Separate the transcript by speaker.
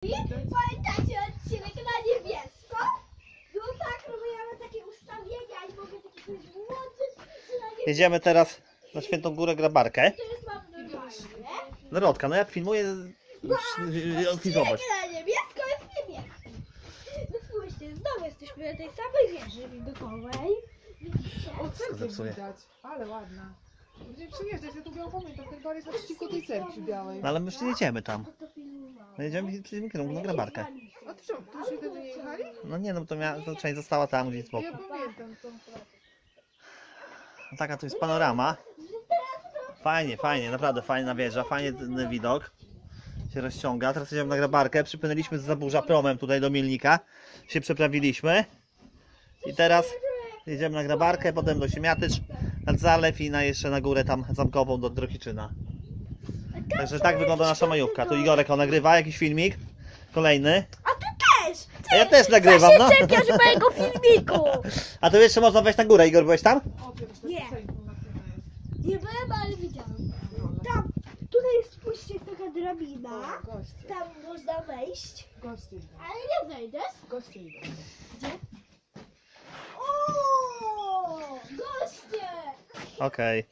Speaker 1: Pamiętacie odcinek na niebiesko? No tak, no ja mam takie ustawienia i mogę takie coś włączyć, na niebiesko
Speaker 2: Jedziemy teraz na Świętą Górę Grabarkę.
Speaker 1: to jest mam normalnie.
Speaker 2: Dorotka, no jak filmuję... Zobacz.
Speaker 1: Odcinek na niebiesko jest niebieski. No spójrzcie, znowu jesteśmy na tej samej wieży widokowej. Widzicie?
Speaker 3: O, cerkiew widać, ale ładna. Będziemy przejeżdżać, ja tu ją pamiętam, ten bar jest naprzeciwko tej cerkwi białej.
Speaker 2: No ale my już nie jedziemy tam.
Speaker 1: To
Speaker 2: My jedziemy w tym kierunku na Grabarkę.
Speaker 3: A co, tu już wtedy nie jechali?
Speaker 2: No nie, no to, mia- to część została tam gdzieś z boku.
Speaker 3: Ja pamiętam tą pracę.
Speaker 2: No Taka to jest panorama. Fajnie, fajnie, naprawdę fajna wieża, fajnie ten widok. Się rozciąga. Teraz jedziemy na grabarkę. Przypłynęliśmy z Zaburza promem tutaj do Mielnika. Się przeprawiliśmy. I teraz jedziemy na grabarkę, potem do Siemiatycz, nad zalew i na jeszcze na górę tam zamkową do Drohiczyna. Także tak wygląda nasza majówka. Tu Igorek on nagrywa jakiś filmik. Kolejny.
Speaker 1: A ty też!
Speaker 2: A ja też nagrywam, no.
Speaker 1: czepiasz mojego filmiku!
Speaker 2: A to jeszcze można wejść na górę. Igor, byłeś tam?
Speaker 3: O, to jest
Speaker 1: Nie. Nie byłem, ale widziałem. Tam, tutaj jest, spójrzcie, jest taka drabina. Tam można wejść. Ale nie wejdziesz.
Speaker 3: goście idą.
Speaker 1: O, goście!
Speaker 2: Okej.